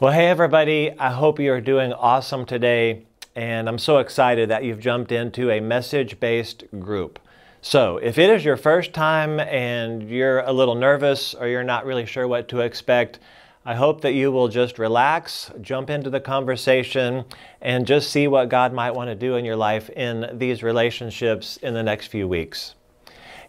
Well, hey, everybody. I hope you're doing awesome today. And I'm so excited that you've jumped into a message based group. So, if it is your first time and you're a little nervous or you're not really sure what to expect, I hope that you will just relax, jump into the conversation, and just see what God might want to do in your life in these relationships in the next few weeks.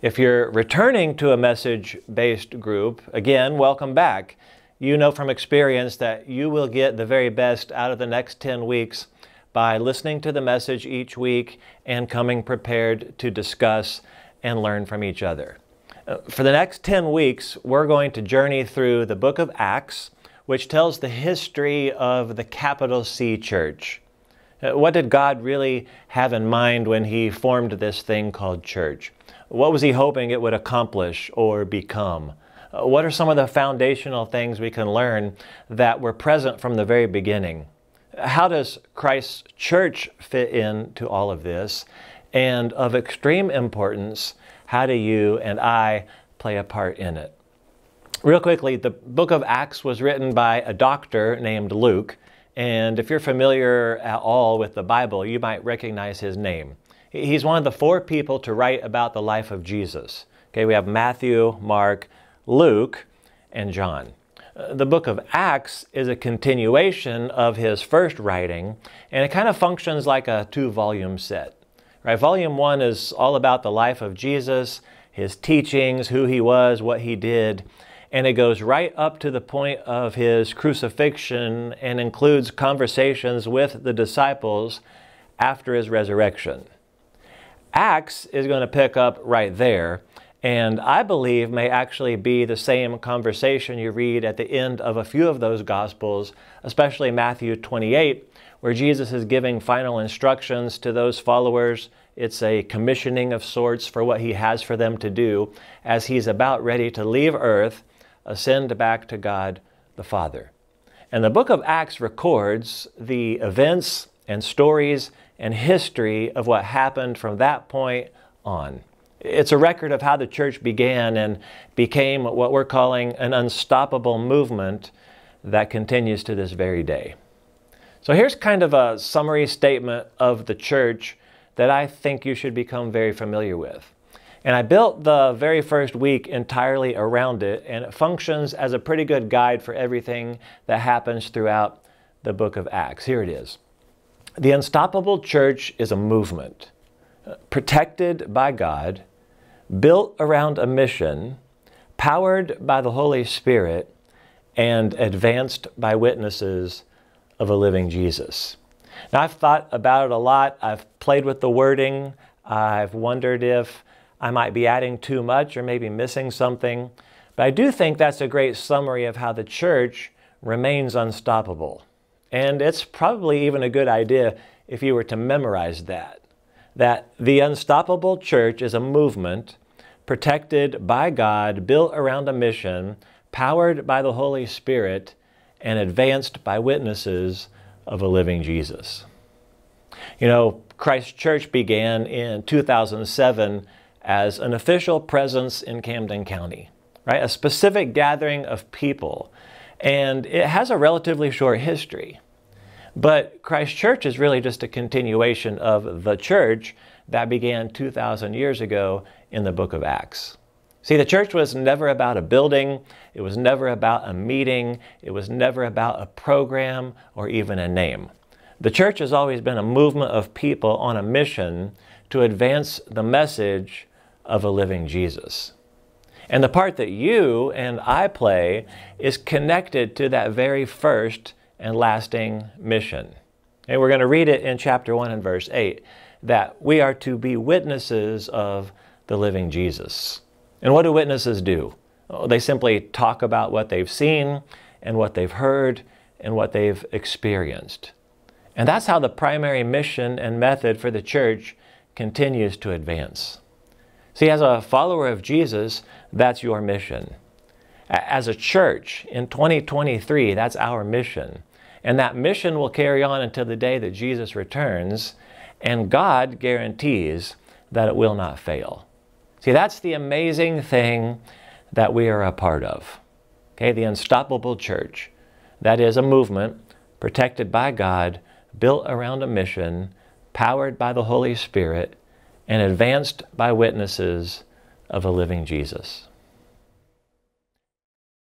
If you're returning to a message based group, again, welcome back you know from experience that you will get the very best out of the next 10 weeks by listening to the message each week and coming prepared to discuss and learn from each other. Uh, for the next 10 weeks, we're going to journey through the book of Acts, which tells the history of the capital C church. Uh, what did God really have in mind when He formed this thing called church? What was He hoping it would accomplish or become? Uh, what are some of the foundational things we can learn that were present from the very beginning? How does Christ's church fit into all of this? And of extreme importance, how do you and I play a part in it? Real quickly, the book of Acts was written by a doctor named Luke. And if you're familiar at all with the Bible, you might recognize his name. He's one of the four people to write about the life of Jesus. Okay, we have Matthew, Mark, Luke, and John. Uh, the book of Acts is a continuation of his first writing, and it kind of functions like a two-volume set. Right? Volume one is all about the life of Jesus, his teachings, who he was, what he did, and it goes right up to the point of his crucifixion and includes conversations with the disciples after his resurrection. Acts is going to pick up right there and I believe may actually be the same conversation you read at the end of a few of those Gospels, especially Matthew 28, where Jesus is giving final instructions to those followers. It's a commissioning of sorts for what he has for them to do as he's about ready to leave earth, ascend back to God the Father. And the book of Acts records the events and stories and history of what happened from that point on. It's a record of how the church began and became what we're calling an unstoppable movement that continues to this very day. So here's kind of a summary statement of the church that I think you should become very familiar with. And I built the very first week entirely around it, and it functions as a pretty good guide for everything that happens throughout the book of Acts. Here it is. The unstoppable church is a movement uh, protected by God built around a mission, powered by the Holy Spirit, and advanced by witnesses of a living Jesus. Now, I've thought about it a lot. I've played with the wording. I've wondered if I might be adding too much or maybe missing something. But I do think that's a great summary of how the church remains unstoppable. And it's probably even a good idea if you were to memorize that that the unstoppable church is a movement protected by God, built around a mission, powered by the Holy Spirit, and advanced by witnesses of a living Jesus. You know, Christ's Church began in 2007 as an official presence in Camden County, right? A specific gathering of people. And it has a relatively short history. But Christ's Church is really just a continuation of the church that began 2,000 years ago in the book of Acts. See, the church was never about a building, it was never about a meeting, it was never about a program or even a name. The church has always been a movement of people on a mission to advance the message of a living Jesus. And the part that you and I play is connected to that very first and lasting mission. And we're going to read it in chapter 1 and verse 8 that we are to be witnesses of the living Jesus. And what do witnesses do? Oh, they simply talk about what they've seen and what they've heard and what they've experienced. And that's how the primary mission and method for the church continues to advance. See, as a follower of Jesus, that's your mission. As a church in 2023, that's our mission. And that mission will carry on until the day that Jesus returns, and God guarantees that it will not fail. See, that's the amazing thing that we are a part of. Okay, the unstoppable church. That is a movement protected by God, built around a mission, powered by the Holy Spirit, and advanced by witnesses of a living Jesus.